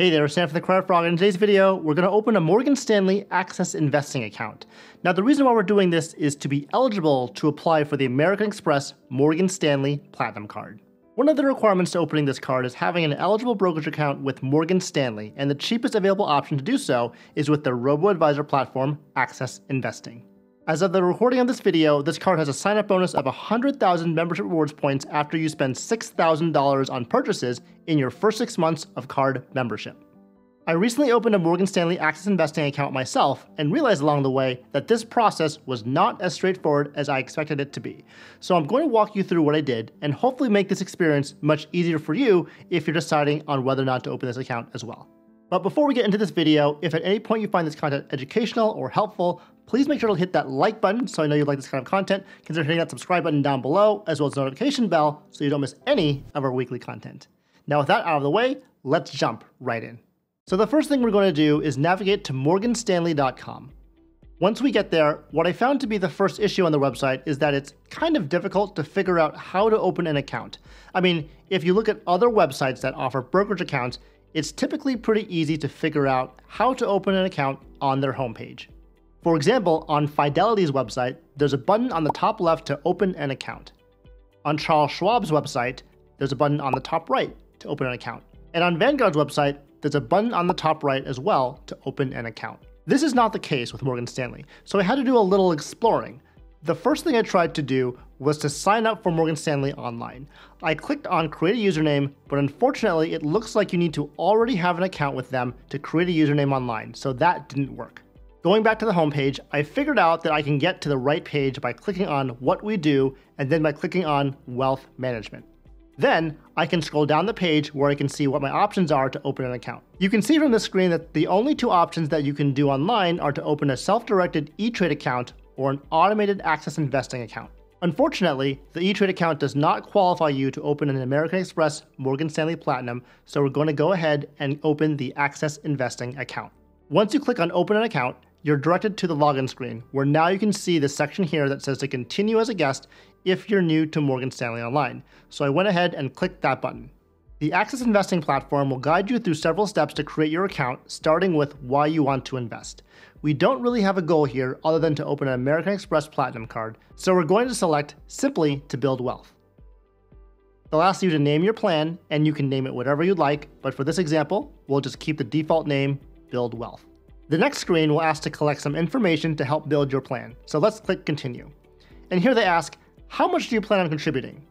Hey there, Stan from the Credit Frog. In today's video, we're going to open a Morgan Stanley Access Investing account. Now, the reason why we're doing this is to be eligible to apply for the American Express Morgan Stanley Platinum Card. One of the requirements to opening this card is having an eligible brokerage account with Morgan Stanley, and the cheapest available option to do so is with their robo-advisor platform, Access Investing. As of the recording of this video, this card has a sign-up bonus of 100,000 membership rewards points after you spend $6,000 on purchases in your first six months of card membership. I recently opened a Morgan Stanley Access Investing account myself and realized along the way that this process was not as straightforward as I expected it to be. So I'm going to walk you through what I did and hopefully make this experience much easier for you if you're deciding on whether or not to open this account as well. But before we get into this video, if at any point you find this content educational or helpful, please make sure to hit that like button so I know you like this kind of content. Consider hitting that subscribe button down below, as well as the notification bell so you don't miss any of our weekly content. Now with that out of the way, let's jump right in. So the first thing we're going to do is navigate to morganstanley.com. Once we get there, what I found to be the first issue on the website is that it's kind of difficult to figure out how to open an account. I mean, if you look at other websites that offer brokerage accounts, it's typically pretty easy to figure out how to open an account on their homepage. For example, on Fidelity's website, there's a button on the top left to open an account. On Charles Schwab's website, there's a button on the top right to open an account. And on Vanguard's website, there's a button on the top right as well to open an account. This is not the case with Morgan Stanley, so I had to do a little exploring. The first thing I tried to do was to sign up for Morgan Stanley online. I clicked on create a username, but unfortunately it looks like you need to already have an account with them to create a username online, so that didn't work. Going back to the homepage, I figured out that I can get to the right page by clicking on what we do and then by clicking on wealth management. Then I can scroll down the page where I can see what my options are to open an account. You can see from the screen that the only two options that you can do online are to open a self-directed E-Trade account or an automated access investing account. Unfortunately, the E-Trade account does not qualify you to open an American Express Morgan Stanley Platinum, so we're going to go ahead and open the Access Investing account. Once you click on Open an Account, you're directed to the login screen, where now you can see the section here that says to continue as a guest if you're new to Morgan Stanley Online. So I went ahead and clicked that button. The Access Investing platform will guide you through several steps to create your account, starting with why you want to invest. We don't really have a goal here other than to open an American Express Platinum card, so we're going to select simply to build wealth. They'll ask you to name your plan, and you can name it whatever you'd like, but for this example, we'll just keep the default name, Build Wealth. The next screen will ask to collect some information to help build your plan, so let's click Continue. And here they ask, how much do you plan on contributing?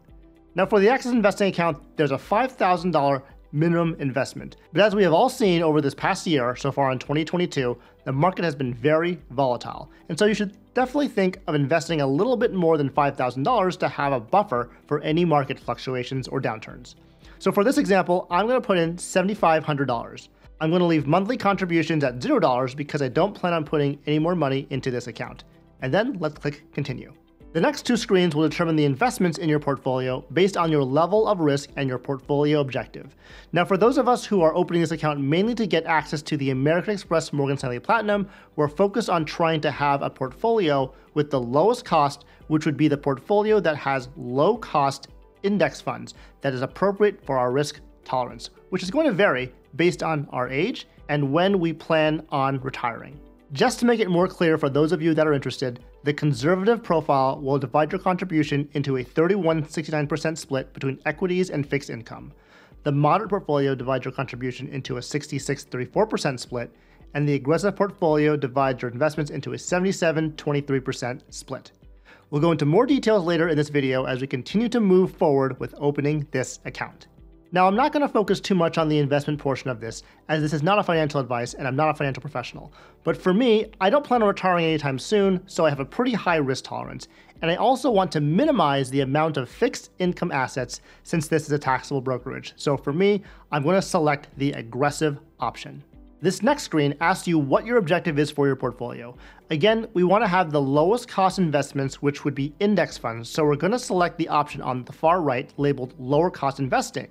Now for the Access Investing account, there's a $5,000 minimum investment. But as we have all seen over this past year, so far in 2022, the market has been very volatile. And so you should definitely think of investing a little bit more than $5,000 to have a buffer for any market fluctuations or downturns. So for this example, I'm going to put in $7,500. I'm going to leave monthly contributions at $0 because I don't plan on putting any more money into this account. And then let's click continue. The next two screens will determine the investments in your portfolio based on your level of risk and your portfolio objective. Now, for those of us who are opening this account mainly to get access to the American Express Morgan Stanley Platinum, we're focused on trying to have a portfolio with the lowest cost, which would be the portfolio that has low cost index funds that is appropriate for our risk tolerance, which is going to vary based on our age and when we plan on retiring. Just to make it more clear for those of you that are interested, the conservative profile will divide your contribution into a 31 69% split between equities and fixed income. The moderate portfolio divides your contribution into a 66 34% split, and the aggressive portfolio divides your investments into a 77 23% split. We'll go into more details later in this video as we continue to move forward with opening this account. Now, I'm not going to focus too much on the investment portion of this, as this is not a financial advice and I'm not a financial professional. But for me, I don't plan on retiring anytime soon, so I have a pretty high risk tolerance. And I also want to minimize the amount of fixed income assets since this is a taxable brokerage. So for me, I'm going to select the aggressive option. This next screen asks you what your objective is for your portfolio. Again, we want to have the lowest cost investments, which would be index funds, so we're going to select the option on the far right labeled lower cost investing.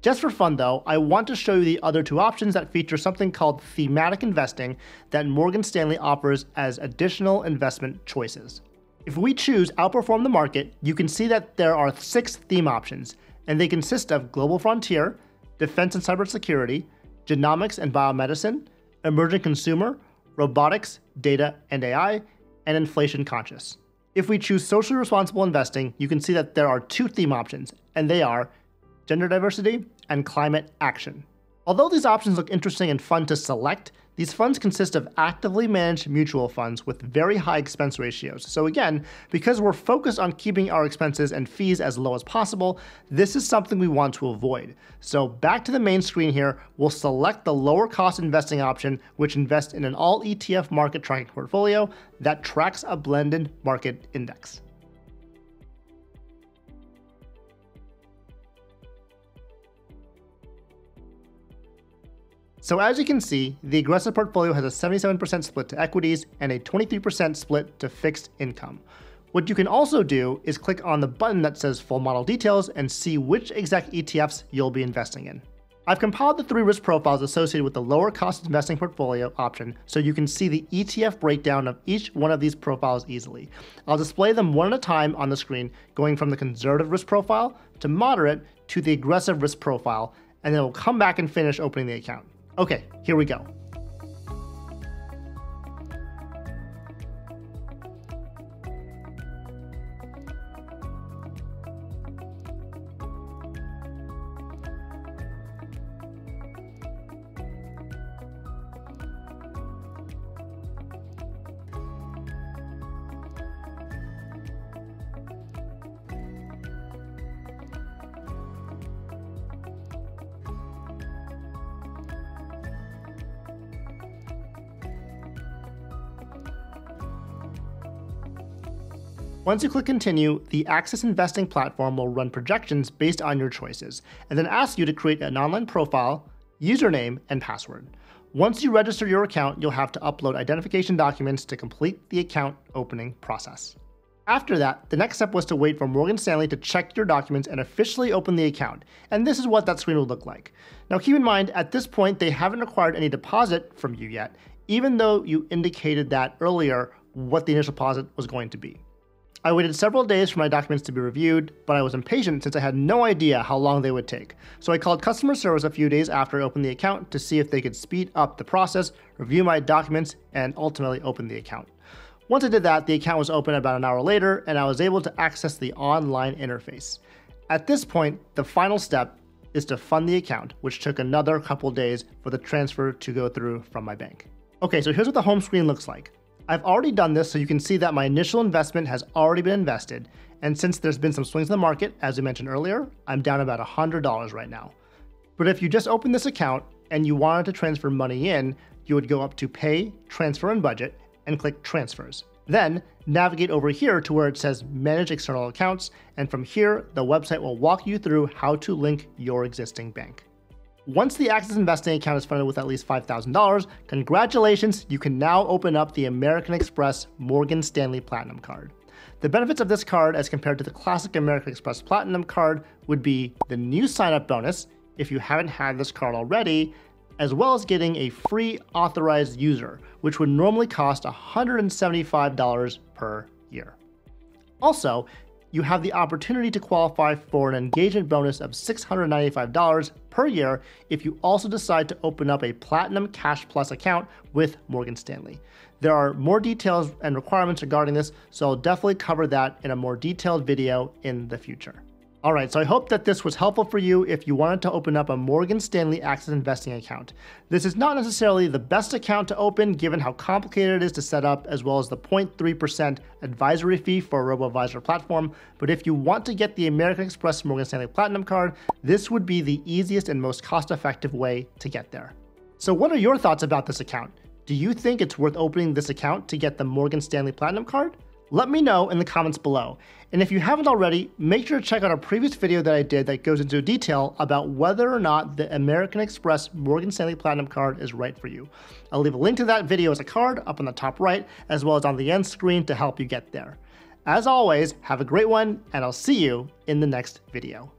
Just for fun though, I want to show you the other two options that feature something called thematic investing that Morgan Stanley offers as additional investment choices. If we choose outperform the market, you can see that there are six theme options, and they consist of global frontier, defense and cybersecurity, genomics and biomedicine, emerging consumer, robotics, data and AI, and inflation conscious. If we choose socially responsible investing, you can see that there are two theme options, and they are gender diversity and climate action. Although these options look interesting and fun to select, these funds consist of actively managed mutual funds with very high expense ratios. So, again, because we're focused on keeping our expenses and fees as low as possible, this is something we want to avoid. So, back to the main screen here, we'll select the lower cost investing option, which invests in an all ETF market tracking portfolio that tracks a blended market index. So as you can see, the aggressive portfolio has a 77% split to equities and a 23% split to fixed income. What you can also do is click on the button that says full model details and see which exact ETFs you'll be investing in. I've compiled the three risk profiles associated with the lower cost investing portfolio option so you can see the ETF breakdown of each one of these profiles easily. I'll display them one at a time on the screen, going from the conservative risk profile to moderate to the aggressive risk profile, and then we'll come back and finish opening the account. Okay, here we go. Once you click continue, the Access Investing platform will run projections based on your choices, and then ask you to create an online profile, username, and password. Once you register your account, you'll have to upload identification documents to complete the account opening process. After that, the next step was to wait for Morgan Stanley to check your documents and officially open the account, and this is what that screen will look like. Now keep in mind, at this point, they haven't required any deposit from you yet, even though you indicated that earlier what the initial deposit was going to be. I waited several days for my documents to be reviewed, but I was impatient since I had no idea how long they would take. So I called customer service a few days after I opened the account to see if they could speed up the process, review my documents, and ultimately open the account. Once I did that, the account was open about an hour later, and I was able to access the online interface. At this point, the final step is to fund the account, which took another couple days for the transfer to go through from my bank. Okay, so here's what the home screen looks like. I've already done this so you can see that my initial investment has already been invested, and since there's been some swings in the market, as we mentioned earlier, I'm down about $100 right now. But if you just open this account and you wanted to transfer money in, you would go up to Pay, Transfer, and Budget and click Transfers. Then navigate over here to where it says Manage External Accounts, and from here, the website will walk you through how to link your existing bank. Once the Access Investing account is funded with at least $5,000, congratulations, you can now open up the American Express Morgan Stanley Platinum Card. The benefits of this card as compared to the classic American Express Platinum card would be the new sign up bonus if you haven't had this card already, as well as getting a free authorized user, which would normally cost $175 per year. Also, you have the opportunity to qualify for an engagement bonus of $695 per year if you also decide to open up a Platinum Cash Plus account with Morgan Stanley. There are more details and requirements regarding this, so I'll definitely cover that in a more detailed video in the future. All right, so I hope that this was helpful for you if you wanted to open up a Morgan Stanley Access Investing account. This is not necessarily the best account to open given how complicated it is to set up, as well as the 0.3% advisory fee for a robo-advisor platform. But if you want to get the American Express Morgan Stanley Platinum card, this would be the easiest and most cost-effective way to get there. So what are your thoughts about this account? Do you think it's worth opening this account to get the Morgan Stanley Platinum card? Let me know in the comments below. And if you haven't already, make sure to check out our previous video that I did that goes into detail about whether or not the American Express Morgan Stanley Platinum card is right for you. I'll leave a link to that video as a card up on the top right, as well as on the end screen to help you get there. As always, have a great one, and I'll see you in the next video.